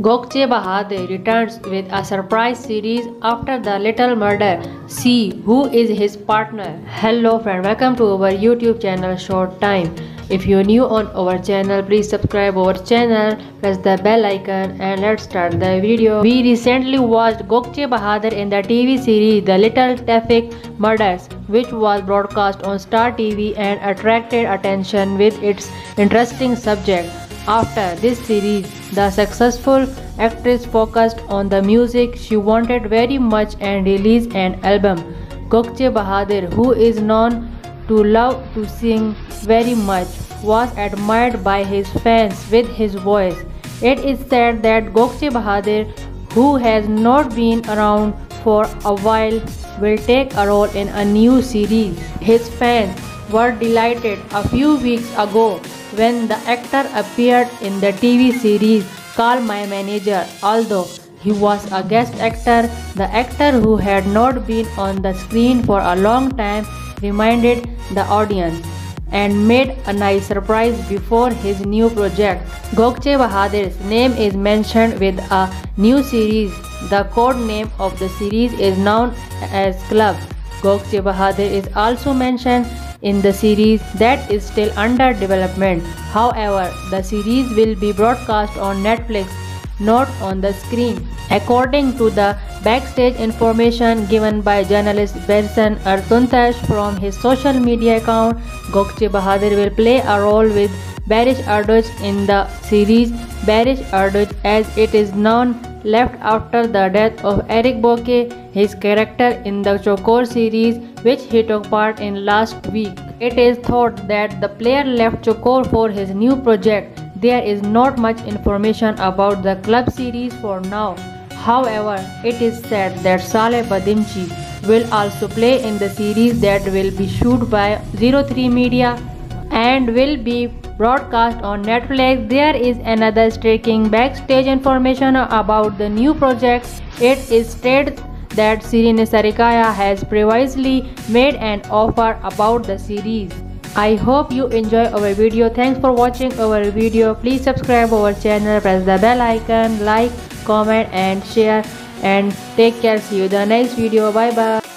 Gökçe Bahadır returns with a surprise series after the little murder. See who is his partner. Hello friend, welcome to our YouTube channel ShowTime. If you're new on our channel, please subscribe our channel, press the bell icon and let's start the video. We recently watched Gökçe Bahadır in the TV series The Little Tefik Murders which was broadcast on Star TV and attracted attention with its interesting subject. After this series, the successful actress focused on the music she wanted very much and released an album. Gökçe Bahadır, who is known to love to sing very much, was admired by his fans with his voice. It is said that Gökçe Bahadır, who has not been around for a while, will take a role in a new series. His fans were delighted a few weeks ago when the actor appeared in the TV series Call My Manager. Although he was a guest actor, the actor who had not been on the screen for a long time reminded the audience and made a nice surprise before his new project. Gökçe Bahadır's name is mentioned with a new series. The code name of the series is known as Club. Gökçe Bahadır is also mentioned in the series that is still under development. However, the series will be broadcast on Netflix, not on the screen. According to the backstage information given by journalist Birsen Altuntaş from his social media account, Gökçe Bahadır will play a role with Barış Arduç in the series. Barış Arduç, as it is known, left after the death of Eric Boke, his character in the Çukur series, which he took part in last week. It is thought that the player left Çukur for his new project. There is not much information about the club series for now. However, it is said that Salih Bademci will also play in the series that will be shot by O3 Media and will be broadcast on Netflix. There is another striking backstage information about the new project. It is stated that Serenay Sarıkaya has previously made an offer about the series. I hope you enjoy our video. Thanks for watching our video. Please subscribe our channel, press the bell icon, like, comment and share and take care. See you the next video. Bye bye.